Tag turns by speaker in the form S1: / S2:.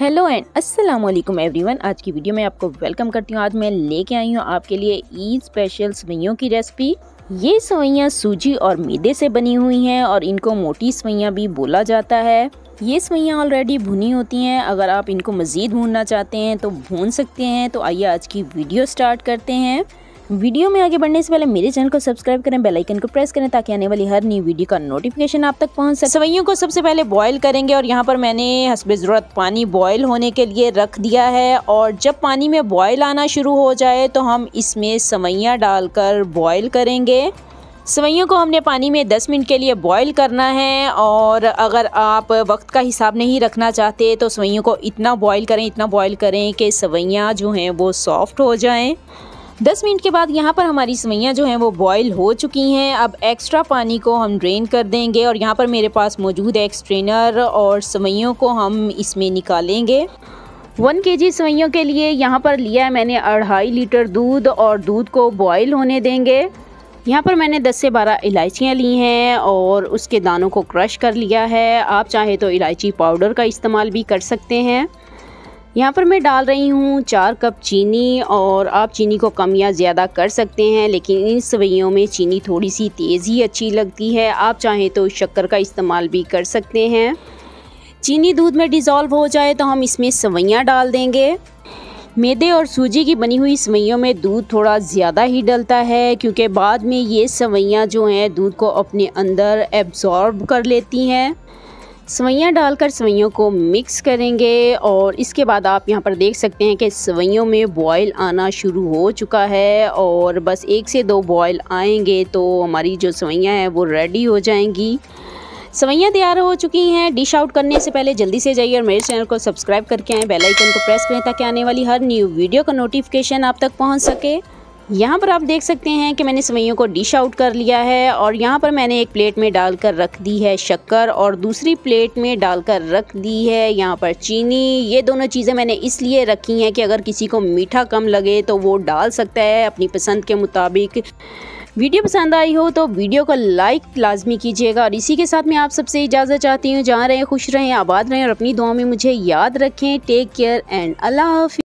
S1: Hello and अस्सलाम वालेकुम everyone. आज की वीडियो में आपको वेलकम करती हूँ। आज मैं लेके आई हूँ आपके लिए ईद स्पेशल सवैयों की रेसिपी। ये सवैयाँ सूजी और मैदे से बनी हुई हैं और इनको मोटी सवैयाँ भी बोला जाता है। ये सवैयाँ ऑलरेडी भुनी होती हैं। अगर आप इनको मज़ीद भूनना चाहते हैं तो भून सकते हैं। तो आइए आज की वीडियो स्टार्ट करते हैं। वीडियो में आगे बढ़ने से पहले मेरे चैनल को सब्सक्राइब करें, बेल आइकन को प्रेस करें, ताकि आने वाली हर नई वीडियो का नोटिफिकेशन आप तक पहुँच सके। सवैयों को सबसे पहले बॉईल करेंगे और यहाँ पर मैंने हसब ज़रूरत पानी बॉईल होने के लिए रख दिया है। और जब पानी में बॉयल आना शुरू हो जाए तो हम इसमें सवैयाँ डालकर बॉयल करेंगे। सवैयों को हमने पानी में 10 मिनट के लिए बॉईल करना है और अगर आप वक्त का हिसाब नहीं रखना चाहते तो सवैयों को इतना बॉईल करें, इतना बॉईल करें कि सवैयाँ जो हैं वो सॉफ्ट हो जाएँ। दस मिनट के बाद यहाँ पर हमारी सवैयाँ जो हैं वो बॉईल हो चुकी हैं। अब एक्स्ट्रा पानी को हम ड्रेन कर देंगे और यहाँ पर मेरे पास मौजूद है एक स्ट्रेनर और सवैयों को हम इसमें निकालेंगे। वन के जी सवैयों के लिए यहाँ पर लिया है मैंने अढ़ाई लीटर दूध और दूध को बॉयल होने देंगे। यहाँ पर मैंने 10 से 12 इलायचियाँ ली हैं और उसके दानों को क्रश कर लिया है। आप चाहे तो इलायची पाउडर का इस्तेमाल भी कर सकते हैं। यहाँ पर मैं डाल रही हूँ चार कप चीनी और आप चीनी को कम या ज़्यादा कर सकते हैं, लेकिन इन सवैयों में चीनी थोड़ी सी तेज़ ही अच्छी लगती है। आप चाहें तो शक्कर का इस्तेमाल भी कर सकते हैं। चीनी दूध में डिज़ोल्व हो जाए तो हम इसमें सवैयाँ डाल देंगे। मैदे और सूजी की बनी हुई सवैयों में दूध थोड़ा ज़्यादा ही डलता है, क्योंकि बाद में ये सवैयाँ जो हैं दूध को अपने अंदर एब्ज़ॉर्ब कर लेती हैं। सवैयाँ डालकर सवैयों को मिक्स करेंगे और इसके बाद आप यहाँ पर देख सकते हैं कि सवैयों में बॉयल आना शुरू हो चुका है और बस एक से दो बॉयल आएँगे तो हमारी जो सवैयाँ हैं वो रेडी हो जाएँगी। सवैयाँ तैयार हो चुकी हैं। डिश आउट करने से पहले जल्दी से जाइए और मेरे चैनल को सब्सक्राइब करके आएँ। बेल आइकन को प्रेस करें ताकि आने वाली हर न्यू वीडियो का नोटिफिकेशन आप तक पहुँच सके। यहाँ पर आप देख सकते हैं कि मैंने सवैयों को डिश आउट कर लिया है और यहाँ पर मैंने एक प्लेट में डालकर रख दी है शक्कर और दूसरी प्लेट में डालकर रख दी है यहाँ पर चीनी। ये दोनों चीज़ें मैंने इसलिए रखी हैं कि अगर किसी को मीठा कम लगे तो वो डाल सकता है अपनी पसंद के मुताबिक। वीडियो पसंद आई हो तो वीडियो को लाइक लाजमी कीजिएगा और इसी के साथ मैं आप सबसे इजाज़त चाहती हूँ। जहाँ रहें, खुश रहें, आबाद रहें और अपनी दुआ में मुझे याद रखें। Take care and Allah हाफि